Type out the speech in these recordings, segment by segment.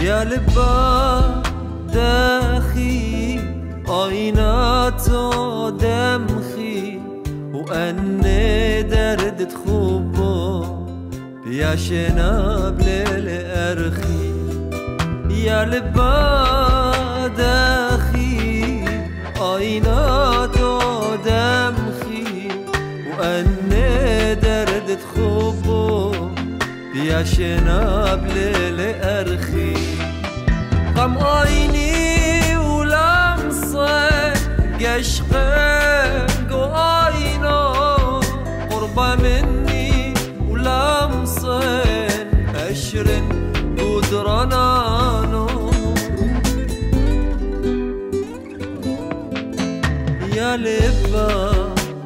يا لبا داخي آیناتو دمخي وأني درد تخوبو يا شناب ليل أرخي. يا لبا داخي آیناتو دمخي وأني درد تخوبو يا شناب ليل أرخي. قشقك وآينو قربة مني ولمصة أشرن قدرانانو يا لبا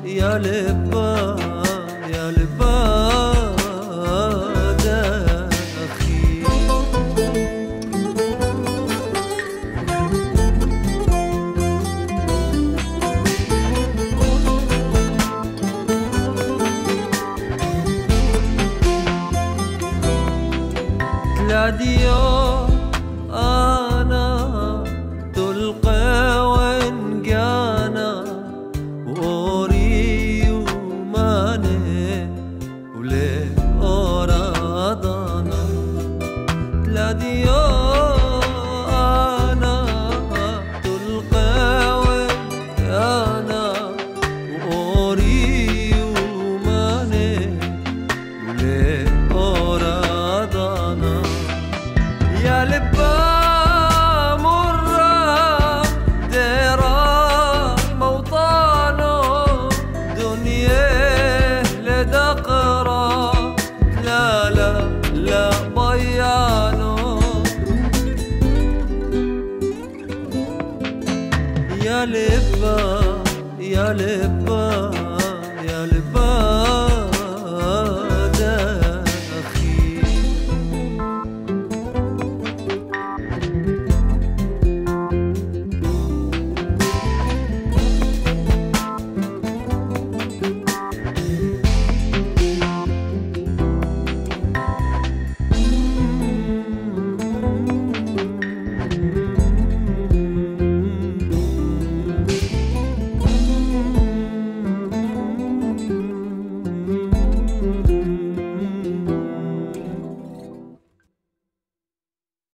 يا لبا. la Dios. يا لبا يا لبا